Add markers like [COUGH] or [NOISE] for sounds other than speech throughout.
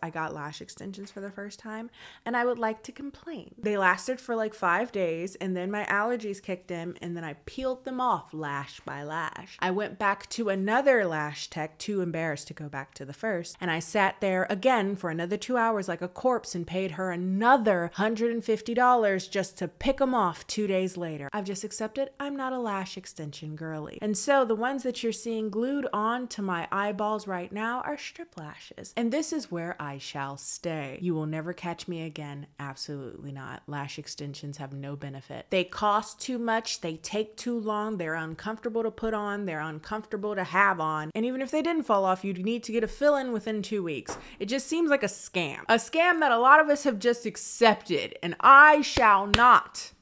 I got lash extensions for the first time and I would like to complain. They lasted for like five days and then my allergies kicked in and then I peeled them off lash by lash. I went back to another lash tech, too embarrassed to go back to the first, and I sat there again for another two hours like a corpse and paid her another $150 just to pick them off two days later. I've just accepted I'm not a lash extension girly. And so the ones that you're seeing glued on to my eyeballs right now are strip lashes. And this is where I I shall stay. You will never catch me again. Absolutely not. Lash extensions have no benefit. They cost too much, they take too long, they're uncomfortable to put on, they're uncomfortable to have on. And even if they didn't fall off, you'd need to get a fill in within two weeks. It just seems like a scam. A scam that a lot of us have just accepted, and I shall not.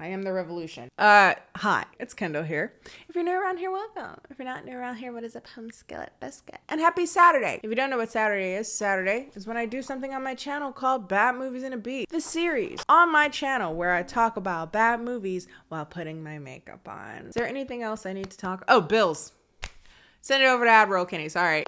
I am the revolution. Uh, hi, it's Kendall here. If you're new around here, welcome. If you're not new around here, what is up, home skillet biscuit? And happy Saturday. If you don't know what Saturday is, Saturday is when I do something on my channel called Bad Movies in a Beat. The series on my channel where I talk about bad movies while putting my makeup on. Is there anything else I need to talk? Oh, bills. Send it over to Admiral Kenny. Sorry.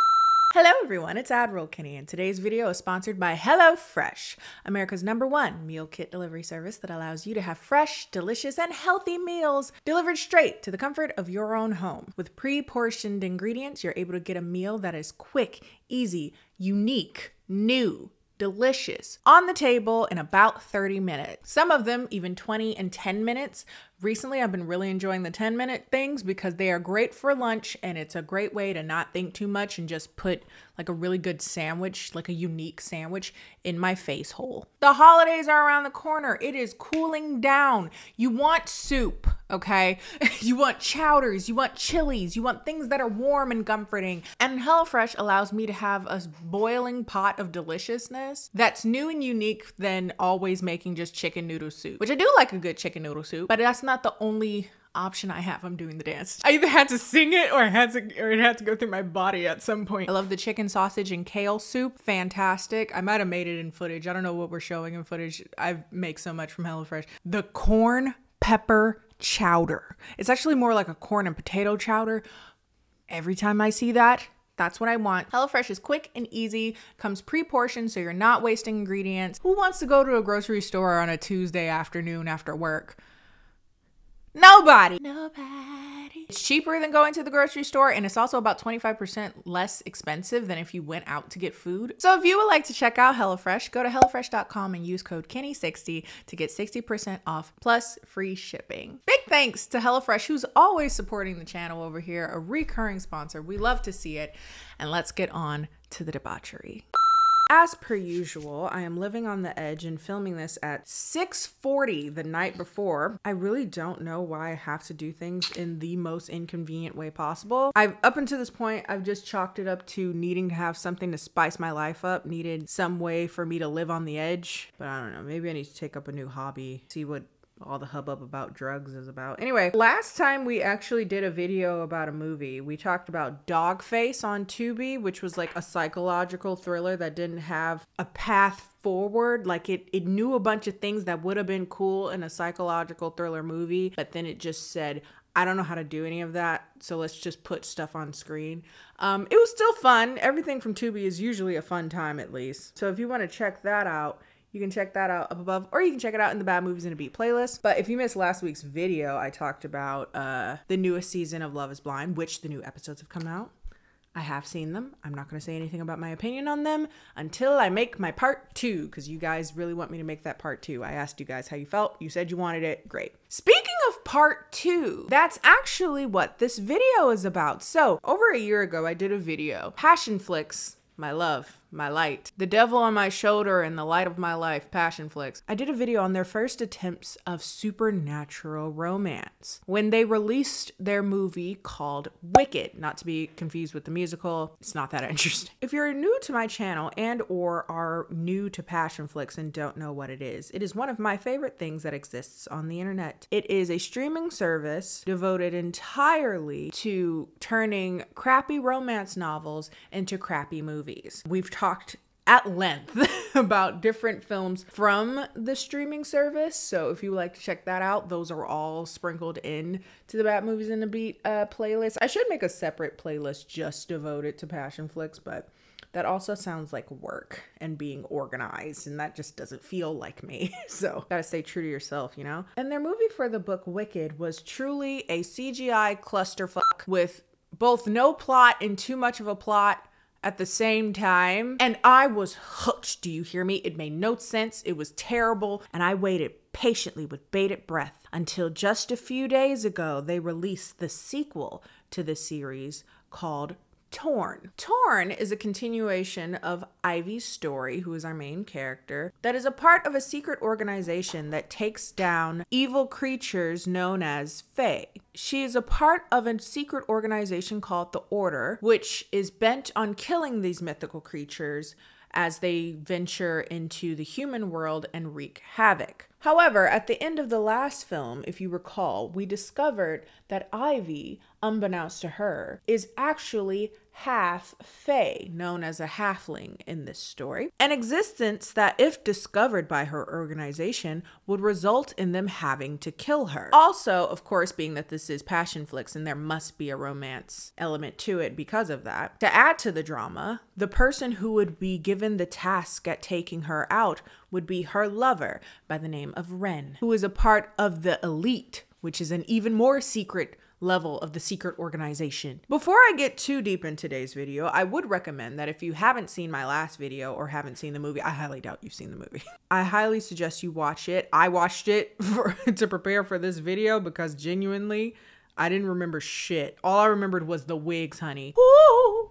Hello everyone, it's Admiral Kenny and today's video is sponsored by HelloFresh, America's number one meal kit delivery service that allows you to have fresh, delicious, and healthy meals delivered straight to the comfort of your own home. With pre-portioned ingredients, you're able to get a meal that is quick, easy, unique, new, delicious, on the table in about 30 minutes. Some of them even 20 and 10 minutes. Recently, I've been really enjoying the 10 minute things because they are great for lunch and it's a great way to not think too much and just put like a really good sandwich, like a unique sandwich, in my face hole. The holidays are around the corner. It is cooling down. You want soup, okay? [LAUGHS] you want chowders, you want chilies, you want things that are warm and comforting. And HelloFresh allows me to have a boiling pot of deliciousness that's new and unique than always making just chicken noodle soup, which I do like a good chicken noodle soup, but that's not the only option I have. I'm doing the dance. I either had to sing it or I had to or it had to go through my body at some point. I love the chicken sausage and kale soup. Fantastic. I might have made it in footage. I don't know what we're showing in footage. I make so much from HelloFresh. The corn pepper chowder. It's actually more like a corn and potato chowder. Every time I see that, that's what I want. HelloFresh is quick and easy, comes pre-portioned so you're not wasting ingredients. Who wants to go to a grocery store on a Tuesday afternoon after work? Nobody. Nobody. It's cheaper than going to the grocery store and it's also about 25% less expensive than if you went out to get food. So if you would like to check out HelloFresh, go to HelloFresh.com and use code KENNIE60 to get 60% off plus free shipping. Big thanks to HelloFresh, who's always supporting the channel over here, a recurring sponsor. We love to see it. And let's get on to the debauchery. As per usual, I am living on the edge and filming this at 6:40 the night before. I really don't know why I have to do things in the most inconvenient way possible. I've up until this point, I've just chalked it up to needing to have something to spice my life up, needed some way for me to live on the edge. But I don't know, maybe I need to take up a new hobby, see what all the hubbub about drugs is about. Anyway, last time we actually did a video about a movie. We talked about Dogface on Tubi, which was like a psychological thriller that didn't have a path forward like it it knew a bunch of things that would have been cool in a psychological thriller movie but then it just said I don't know how to do any of that, so let's just put stuff on screen. Um, it was still fun. Everything from Tubi is usually a fun time, at least. So if you want to check that out, you can check that out up above, or you can check it out in the Bad Movies in a Beat playlist. But if you missed last week's video, I talked about uh, the newest season of Love is Blind, which the new episodes have come out. I have seen them. I'm not going to say anything about my opinion on them until I make my part two, because you guys really want me to make that part two. I asked you guys how you felt. You said you wanted it. Great. Speaking of part two, that's actually what this video is about. So, over a year ago, I did a video, Passionflix, my love my light. The Devil on My Shoulder and The Light of My Life, Passionflix. I did a video on their first attempts of supernatural romance when they released their movie called Wicked, not to be confused with the musical. It's not that [LAUGHS] interesting. If you're new to my channel and or are new to Passionflix and don't know what it is, it is one of my favorite things that exists on the internet. It is a streaming service devoted entirely to turning crappy romance novels into crappy movies. We've talked at length [LAUGHS] about different films from the streaming service. So if you would like to check that out, those are all sprinkled in to the Bad Movies in the Beat uh, playlist. I should make a separate playlist just devoted to Passionflix, but that also sounds like work and being organized, and that just doesn't feel like me. [LAUGHS] so, gotta stay true to yourself, you know? And their movie for the book Wicked was truly a CGI clusterfuck with both no plot and too much of a plot at the same time. And I was hooked. Do you hear me? It made no sense. It was terrible. And I waited patiently with bated breath until just a few days ago they released the sequel to the series called Torn. Torn is a continuation of Ivy's story, who is our main character, that is a part of a secret organization that takes down evil creatures known as Fae. She is a part of a secret organization called the Order, which is bent on killing these mythical creatures as they venture into the human world and wreak havoc. However, at the end of the last film, if you recall, we discovered that Ivy, unbeknownst to her, is actually half Fae, known as a halfling in this story, an existence that, if discovered by her organization, would result in them having to kill her. Also, of course, being that this is Passionflix and there must be a romance element to it because of that. To add to the drama, the person who would be given the task at taking her out would be her lover by the name of Ren, who is a part of the elite, which is an even more secret level of the secret organization. Before I get too deep in today's video, I would recommend that if you haven't seen my last video or haven't seen the movie, I highly doubt you've seen the movie. [LAUGHS] I highly suggest you watch it. I watched it [LAUGHS] for, to prepare for this video because genuinely, I didn't remember shit. All I remembered was the wigs, honey. Ooh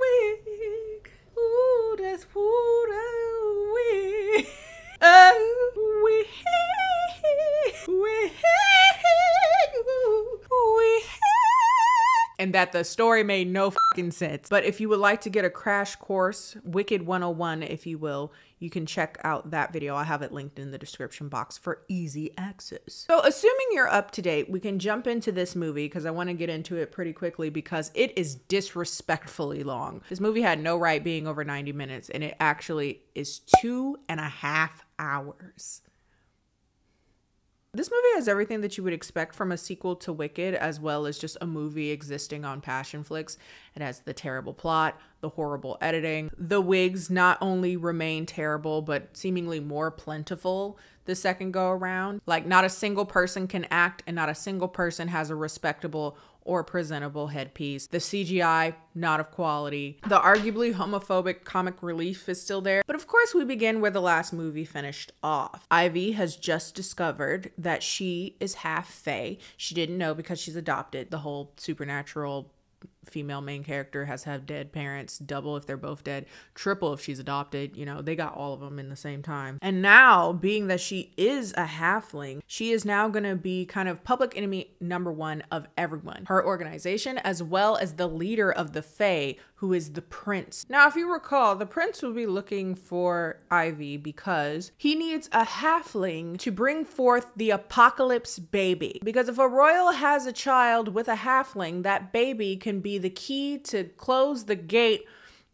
wig. Ooh, that's ooh, that wig. Oh, we, we, we, and that the story made no fucking sense. But if you would like to get a crash course, Wicked 101, if you will, you can check out that video. I have it linked in the description box for easy access. So, assuming you're up to date, we can jump into this movie because I want to get into it pretty quickly because it is disrespectfully long. This movie had no right being over 90 minutes, and it actually is two and a half hours. This movie has everything that you would expect from a sequel to Wicked, as well as just a movie existing on Passionflix. It has the terrible plot, the horrible editing. The wigs not only remain terrible, but seemingly more plentiful the second go around. Like, not a single person can act, and not a single person has a respectable or presentable headpiece. The CGI, not of quality. The arguably homophobic comic relief is still there. But of course, we begin where the last movie finished off. Ivy has just discovered that she is half Fae. She didn't know because she's adopted. The whole supernatural female main character has to have dead parents, double if they're both dead, triple if she's adopted. You know, they got all of them in the same time. And now, being that she is a halfling, she is now going to be kind of public enemy number one of everyone. Her organization, as well as the leader of the Fae, who is the prince. Now, if you recall, the prince will be looking for Ivy because he needs a halfling to bring forth the apocalypse baby. Because if a royal has a child with a halfling, that baby can be the key to close the gate.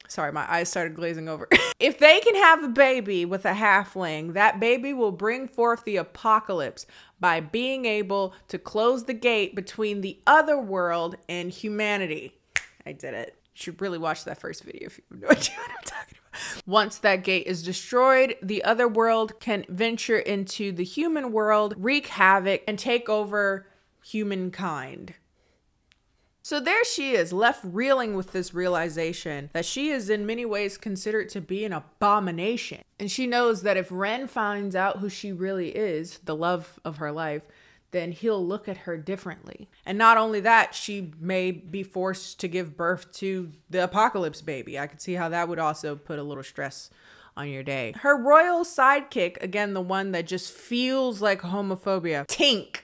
Sorry, my eyes started glazing over. [LAUGHS] if they can have a baby with a halfling, that baby will bring forth the apocalypse by being able to close the gate between the other world and humanity. I did it. You should really watch that first video if you have no [LAUGHS] idea what I'm talking about. Once that gate is destroyed, the other world can venture into the human world, wreak havoc, and take over humankind. So there she is, left reeling with this realization that she is in many ways considered to be an abomination. And she knows that if Ren finds out who she really is, the love of her life, then he'll look at her differently. And not only that, she may be forced to give birth to the apocalypse baby. I could see how that would also put a little stress on your day. Her royal sidekick, again, the one that just feels like homophobia, Tink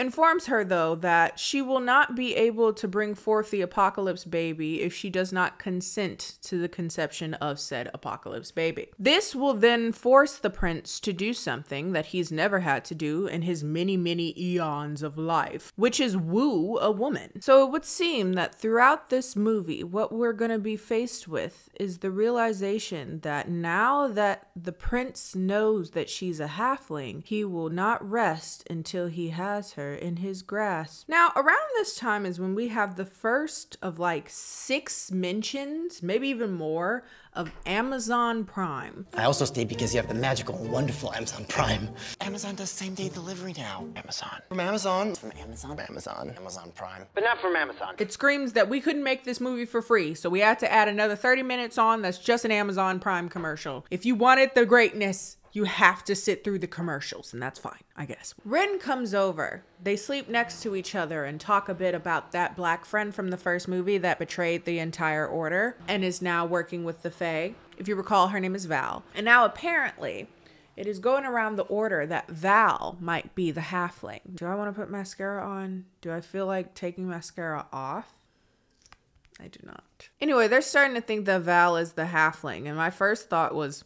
informs her, though, that she will not be able to bring forth the apocalypse baby if she does not consent to the conception of said apocalypse baby. This will then force the prince to do something that he's never had to do in his many, many eons of life, which is woo a woman. So it would seem that throughout this movie, what we're going to be faced with is the realization that now that the prince knows that she's a halfling, he will not rest until he has her together in his grasp. Now, around this time is when we have the first of like six mentions, maybe even more, of Amazon Prime. I also stayed because you have the magical and wonderful Amazon Prime. Amazon does same day delivery now. Amazon. From Amazon. From Amazon. From Amazon. Amazon Prime. But not from Amazon. It screams that we couldn't make this movie for free, so we had to add another 30 minutes on that's just an Amazon Prime commercial. If you wanted the greatness, you have to sit through the commercials, and that's fine, I guess. Ren comes over. They sleep next to each other and talk a bit about that black friend from the first movie that betrayed the entire order and is now working with the Fae. If you recall, her name is Val. And now apparently, it is going around the order that Val might be the halfling. Do I want to put mascara on? Do I feel like taking mascara off? I do not. Anyway, they're starting to think that Val is the halfling, and my first thought was,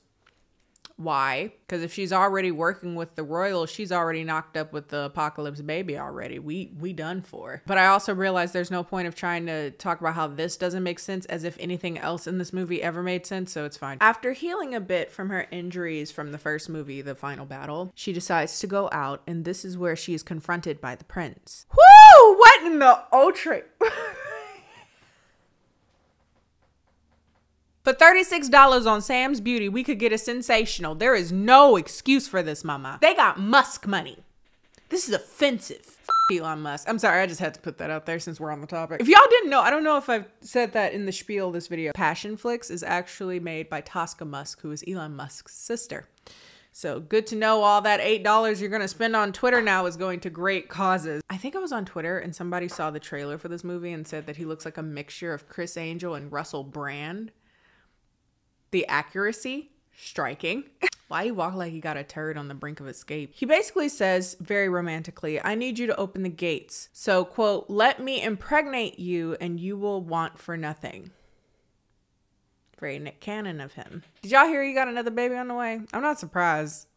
why? Because if she's already working with the royals, she's already knocked up with the apocalypse baby already. We we done for. But I also realize there's no point of trying to talk about how this doesn't make sense as if anything else in this movie ever made sense, so it's fine. After healing a bit from her injuries from the first movie, The Final Battle, she decides to go out, and this is where she is confronted by the prince. Whoo! What in the ultra? [LAUGHS] For $36 on Sam's Beauty, we could get a sensational. There is no excuse for this, mama. They got Musk money. This is offensive. Elon Musk. I'm sorry, I just had to put that out there since we're on the topic. If y'all didn't know, I don't know if I've said that in the spiel this video. Passionflix is actually made by Tosca Musk, who is Elon Musk's sister. So good to know all that $8 you're going to spend on Twitter now is going to great causes. I think I was on Twitter and somebody saw the trailer for this movie and said that he looks like a mixture of Criss Angel and Russell Brand. The accuracy, striking. [LAUGHS] Why he walk like he got a turd on the brink of escape? He basically says, very romantically, I need you to open the gates. So, quote, let me impregnate you and you will want for nothing. Very Nick Cannon of him. Did y'all hear he got another baby on the way? I'm not surprised.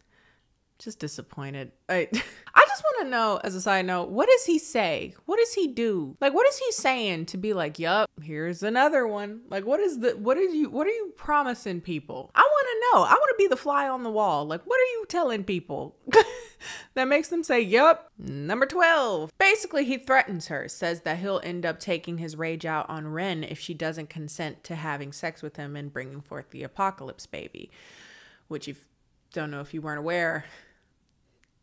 Just disappointed. I, [LAUGHS] I just want to know, as a side note, what does he say? What does he do? Like, what is he saying to be like, yup, here's another one? Like, what is the, what are you, what are you promising people? I want to know. I want to be the fly on the wall. Like, what are you telling people? [LAUGHS] that makes them say, yup, number 12. Basically, he threatens her, says that he'll end up taking his rage out on Ren if she doesn't consent to having sex with him and bringing forth the apocalypse baby. Which, if don't know if you weren't aware,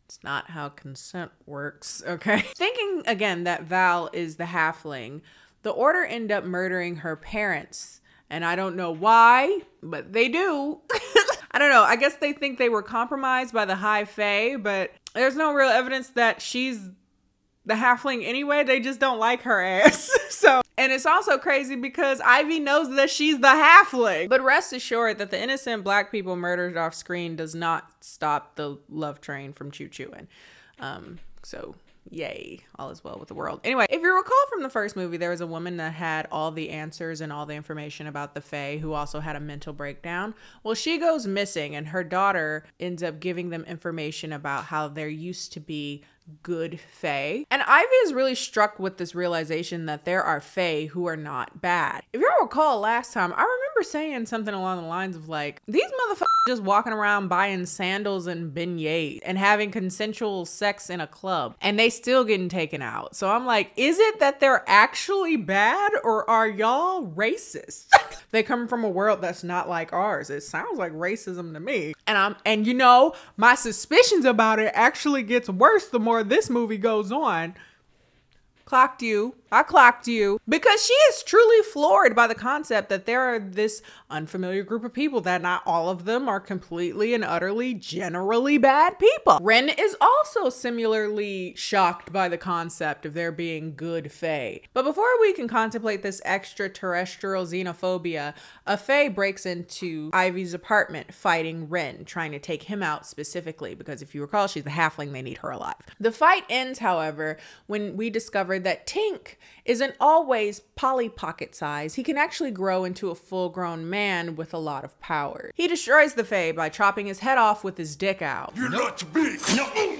it's not how consent works, [LAUGHS] okay? Thinking again that Val is the halfling, the Order end up murdering her parents. And I don't know why, but they do. [LAUGHS] I don't know. I guess they think they were compromised by the High Fae, but there's no real evidence that she's the halfling anyway. They just don't like her ass. [LAUGHS] so, and it's also crazy because Ivy knows that she's the halfling. But rest assured that the innocent black people murdered off screen does not stop the love train from choo chooing. Um, so yay, all is well with the world. Anyway, if you recall from the first movie, there was a woman that had all the answers and all the information about the Fae who also had a mental breakdown. Well, she goes missing, and her daughter ends up giving them information about how there used to be good Fae. And Ivy is really struck with this realization that there are Fae who are not bad. If you recall last time, I remember saying something along the lines of like, these motherfuckers just walking around buying sandals and beignets and having consensual sex in a club and they still getting taken out. So I'm like, is it that they're actually bad or are y'all racist? [LAUGHS] they come from a world that's not like ours. It sounds like racism to me. And I'm and you know, my suspicions about it actually gets worse the more this movie goes on. Clocked you. I clocked you. Because she is truly floored by the concept that there are this unfamiliar group of people, that not all of them are completely and utterly generally bad people. Ren is also similarly shocked by the concept of there being good Fae. But before we can contemplate this extraterrestrial xenophobia, a Fae breaks into Ivy's apartment fighting Ren, trying to take him out specifically, because if you recall, she's the halfling, they need her alive. The fight ends, however, when we discover that Tink isn't always Polly Pocket size. He can actually grow into a full grown man with a lot of power. He destroys the Fae by chopping his head off with his dick out. You're not to be. No.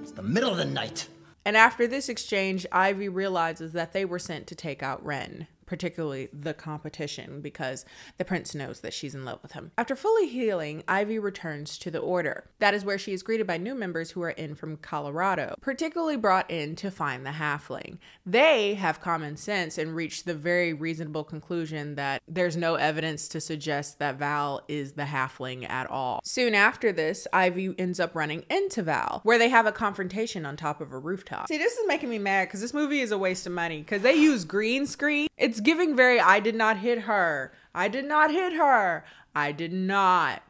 It's the middle of the night. And after this exchange, Ivy realizes that they were sent to take out Ren particularly the competition, because the prince knows that she's in love with him. After fully healing, Ivy returns to the Order. That is where she is greeted by new members who are in from Colorado, particularly brought in to find the halfling. They have common sense and reach the very reasonable conclusion that there's no evidence to suggest that Val is the halfling at all. Soon after this, Ivy ends up running into Val, where they have a confrontation on top of a rooftop. See, this is making me mad because this movie is a waste of money because they use green screen. It's giving very, I did not hit her. I did not hit her. I did not.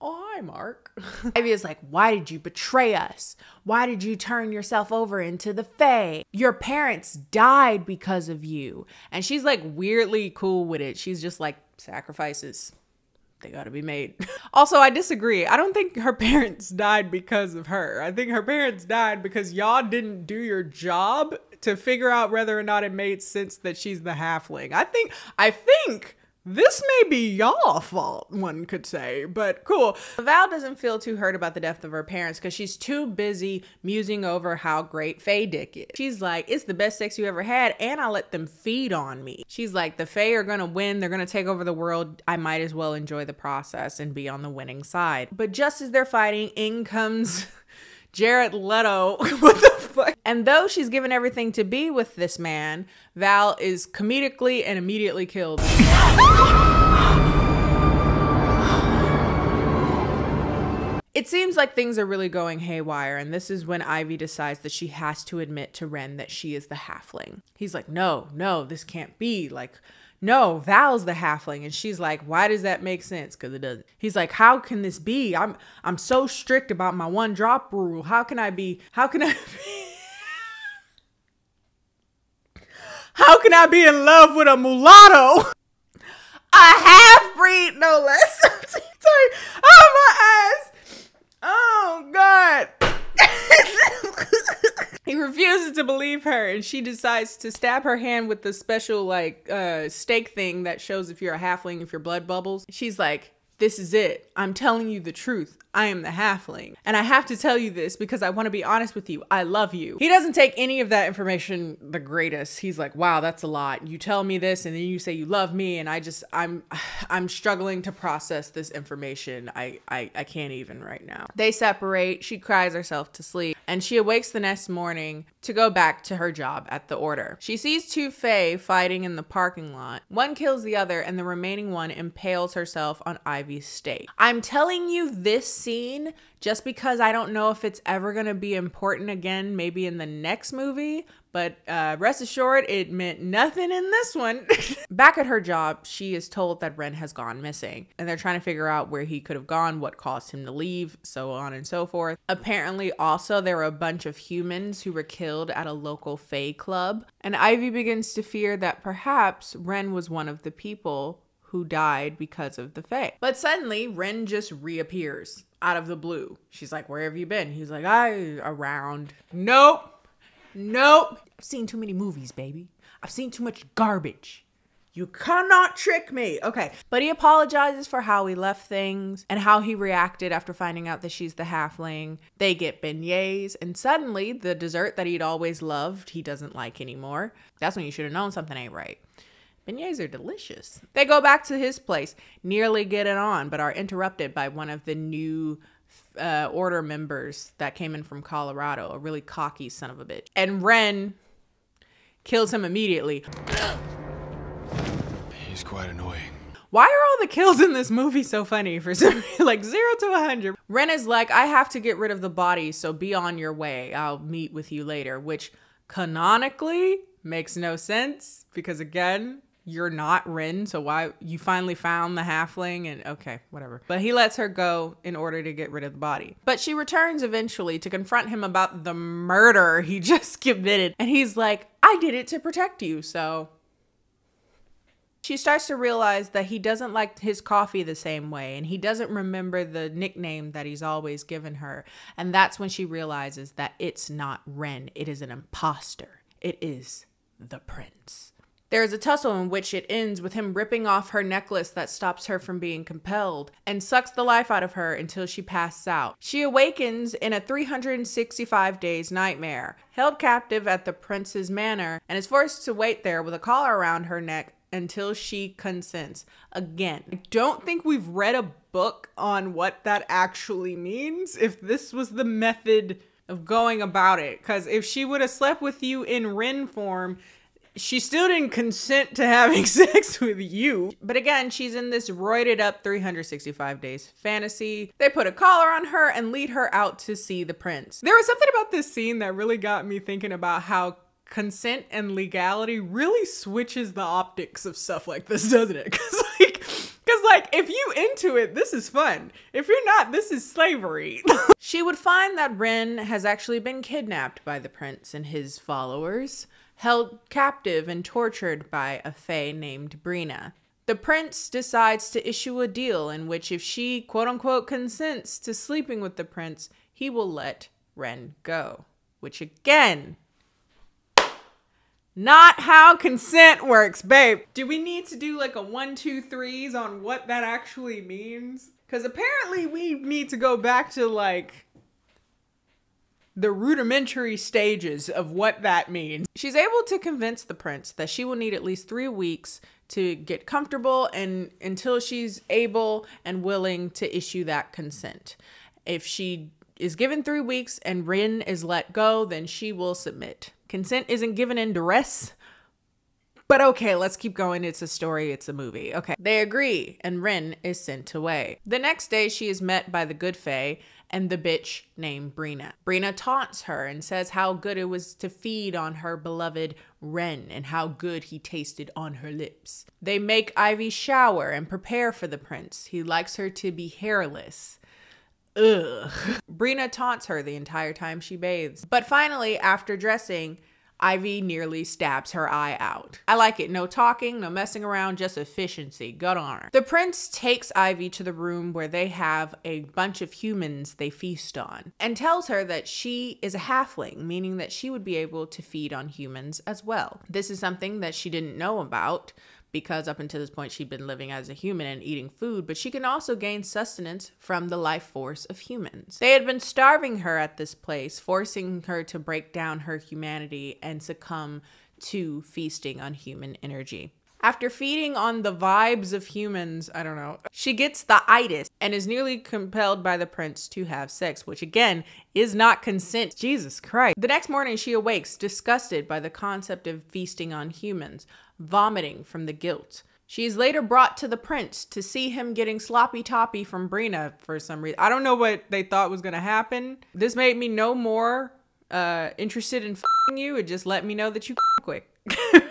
Oh, hi, Mark. [LAUGHS] Ivy is like, Why did you betray us? Why did you turn yourself over into the Fae? Your parents died because of you. And she's like weirdly cool with it. She's just like, Sacrifices they gotta be made. [LAUGHS] also, I disagree. I don't think her [LAUGHS] parents died because of her. I think her parents died because y'all didn't do your job to figure out whether or not it made sense that she's the halfling. I think, I think this may be y'all fault, one could say, but cool. Val doesn't feel too hurt about the death of her parents because she's too busy musing over how great Fae Dick is. She's like, it's the best sex you ever had, and I let them feed on me. She's like, the Fae are gonna win, they're gonna take over the world. I might as well enjoy the process and be on the winning side. But just as they're fighting, in comes [LAUGHS] Jared Leto. [LAUGHS] the fuck? And though she's given everything to be with this man, Val is comedically and immediately killed. It seems like things are really going haywire, and this is when Ivy decides that she has to admit to Ren that she is the halfling. He's like, No, no, this can't be. Like, no, Val's the halfling. And she's like, why does that make sense? Because it doesn't. He's like, how can this be? I'm I'm so strict about my one drop rule. How can I be? How can I be? How can I be in love with a mulatto? A half breed, no less. [LAUGHS] Sorry. Oh, my eyes. Oh, God. [LAUGHS] he refuses to believe her and she decides to stab her hand with the special like uh stake thing that shows if you're a halfling if your blood bubbles. She's like this is it i'm telling you the truth I am the halfling. And I have to tell you this because I want to be honest with you. I love you. He doesn't take any of that information the greatest. He's like, "Wow, that's a lot. You tell me this and then you say you love me and I just I'm [SIGHS] I'm struggling to process this information. I I I can't even right now." They separate. She cries herself to sleep and she awakes the next morning to go back to her job at the order. She sees two Fae fighting in the parking lot. One kills the other and the remaining one impales herself on Ivy's stake. I'm telling you this scene just because I don't know if it's ever going to be important again, maybe in the next movie. But uh, rest assured, it meant nothing in this one. [LAUGHS] Back at her job, she is told that Ren has gone missing, and they're trying to figure out where he could have gone, what caused him to leave, so on and so forth. Apparently, also, there were a bunch of humans who were killed at a local Fae club, and Ivy begins to fear that perhaps Ren was one of the people who died because of the Fae. But suddenly, Ren just reappears out of the blue. She's like, Where have you been? He's like, I around. Nope. Nope. I've seen too many movies, baby. I've seen too much garbage. You cannot trick me. Okay. But he apologizes for how he left things and how he reacted after finding out that she's the halfling. They get beignets, and suddenly the dessert that he'd always loved, he doesn't like anymore. That's when you should have known something ain't right. Beignets are delicious. They go back to his place, nearly get it on, but are interrupted by one of the new uh, order members that came in from Colorado, a really cocky son of a bitch. And Ren kills him immediately. He's quite annoying. Why are all the kills in this movie so funny for some [LAUGHS] like zero to a hundred? Ren is like, I have to get rid of the body, so be on your way. I'll meet with you later, which canonically makes no sense because again, you're not Ren, so why you finally found the halfling and okay, whatever. But he lets her go in order to get rid of the body. But she returns eventually to confront him about the murder [LAUGHS] he just committed. And he's like, I did it to protect you, so she starts to realize that he doesn't like his coffee the same way and he doesn't remember the nickname that he's always given her. And that's when she realizes that it's not Ren, it is an imposter. It is the prince. There is a tussle in which it ends with him ripping off her necklace that stops her from being compelled and sucks the life out of her until she passes out. She awakens in a 365 days nightmare, held captive at the prince's manor, and is forced to wait there with a collar around her neck until she consents. Again, I don't think we've read a book on what that actually means. If this was the method of going about it, because if she would have slept with you in Ren form, she still didn't consent to having [LAUGHS] sex with you. But again, she's in this roided up 365 days fantasy. They put a collar on her and lead her out to see the prince. There was something about this scene that really got me thinking about how consent and legality really switches the optics of stuff like this, [LAUGHS] doesn't it? Cuz like cuz like if you into it, this is fun. If you're not, this is slavery. [LAUGHS] she would find that Ren has actually been kidnapped by the prince and his followers held captive and tortured by a fae named Brina. The prince decides to issue a deal in which, if she quote unquote consents to sleeping with the prince, he will let Ren go. Which, again, not how consent works, babe. Do we need to do like a one, two, threes on what that actually means? Because apparently we need to go back to like the rudimentary stages of what that means. She's able to convince the prince that she will need at least three weeks to get comfortable and until she's able and willing to issue that consent. If she is given three weeks and Ren is let go, then she will submit. Consent isn't given in duress. But okay, let's keep going. It's a story, it's a movie. Okay. They agree, and Ren is sent away. The next day, she is met by the good Fae and the bitch named Brina. Brina taunts her and says how good it was to feed on her beloved Ren and how good he tasted on her lips. They make Ivy shower and prepare for the prince. He likes her to be hairless. Ugh. Brina taunts her the entire time she bathes. But finally, after dressing, Ivy nearly stabs her eye out. I like it. No talking, no messing around, just efficiency. Good on her. The prince takes Ivy to the room where they have a bunch of humans they feast on and tells her that she is a halfling, meaning that she would be able to feed on humans as well. This is something that she didn't know about because up until this point she'd been living as a human and eating food, but she can also gain sustenance from the life force of humans. They had been starving her at this place, forcing her to break down her humanity and succumb to feasting on human energy. After feeding on the vibes of humans, I don't know, she gets the itis and is nearly compelled by the prince to have sex, which again is not consent. Jesus Christ. The next morning, she awakes disgusted by the concept of feasting on humans, vomiting from the guilt. She is later brought to the prince to see him getting sloppy toppy from Brina for some reason. I don't know what they thought was going to happen. This made me no more uh, interested in you. It just let me know that you quick. [LAUGHS]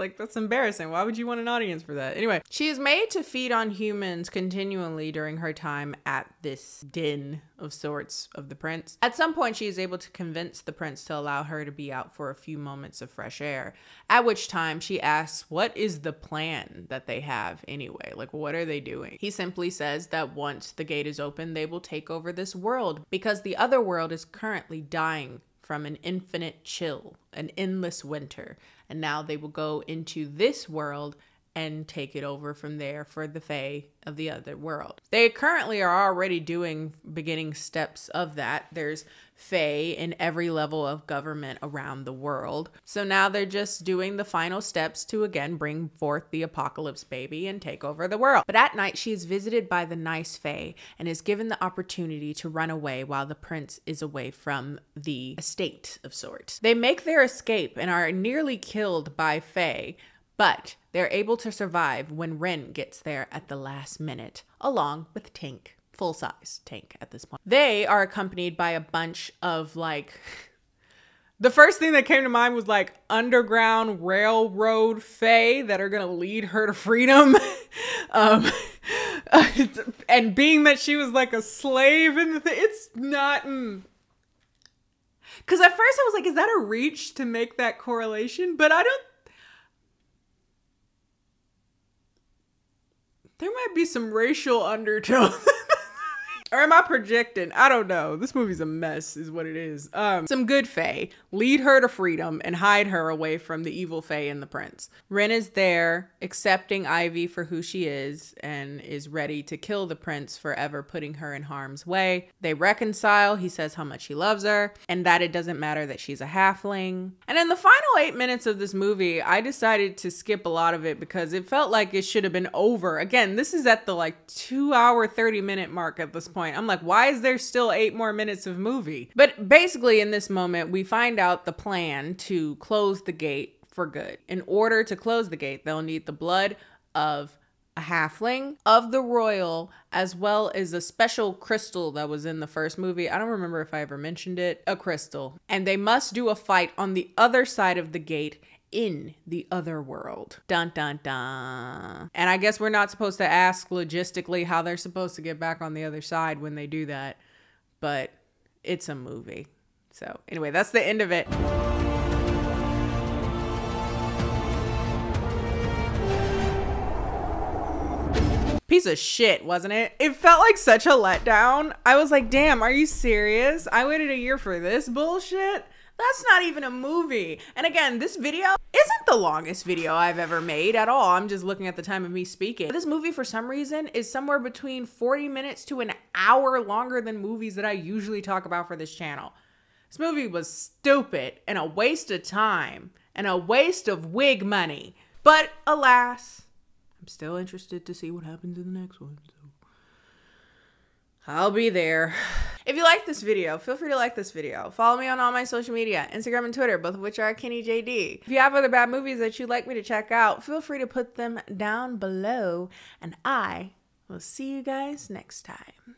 like, that's embarrassing. Why would you want an audience for that? Anyway, she is made to feed on humans continually during her time at this den of sorts of the prince. At some point, she is able to convince the prince to allow her to be out for a few moments of fresh air, at which time she asks, What is the plan that they have anyway? Like, what are they doing? He simply says that once the gate is open, they will take over this world because the other world is currently dying from an infinite chill, an endless winter, and now they will go into this world and take it over from there for the Fae of the other world. They currently are already doing beginning steps of that. There's Fae in every level of government around the world. So now they're just doing the final steps to again bring forth the apocalypse baby and take over the world. But at night, she is visited by the nice Fae and is given the opportunity to run away while the prince is away from the estate of sorts. They make their escape and are nearly killed by Fae but they're able to survive when Ren gets there at the last minute, along with Tink, full size Tink at this point. They are accompanied by a bunch of like. [LAUGHS] The first thing that came to mind was like underground railroad fae that are gonna lead her to freedom. [LAUGHS] um, [LAUGHS] and being that she was like a slave in the thing, it's not. Mm. Cause at first I was like, is that a reach to make that correlation? But I don't there might be some racial undertones. [LAUGHS] Or am I projecting? I don't know. This movie's a mess, is what it is. Um, some good Fae lead her to freedom and hide her away from the evil Fae and the prince. Ren is there, accepting Ivy for who she is, and is ready to kill the prince for ever putting her in harm's way. They reconcile. He says how much he loves her, and that it doesn't matter that she's a halfling. And in the final eight minutes of this movie, I decided to skip a lot of it because it felt like it should have been over. Again, this is at the like two hour, 30 minute mark at this point. I'm like, why is there still eight more minutes of movie? But basically, in this moment, we find out the plan to close the gate for good. In order to close the gate, they'll need the blood of a halfling of the royal as well as a special crystal that was in the first movie. I don't remember if I ever mentioned it. A crystal. And they must do a fight on the other side of the gate in the other world. Dun dun dun. And I guess we're not supposed to ask logistically how they're supposed to get back on the other side when they do that, but it's a movie. So, anyway, that's the end of it. piece of shit, wasn't it? It felt like such a letdown. I was like, damn, are you serious? I waited a year for this bullshit? That's not even a movie. And again, this video isn't the longest video I've ever made at all. I'm just looking at the time of me speaking. This movie, for some reason, is somewhere between 40 minutes to an hour longer than movies that I usually talk about for this channel. This movie was stupid and a waste of time and a waste of wig money. But alas, I'm still interested to see what happens in the next one. I'll be there. If you like this video, feel free to like this video. Follow me on all my social media, Instagram and Twitter, both of which are KennieJD. If you have other bad movies that you'd like me to check out, feel free to put them down below, and I will see you guys next time.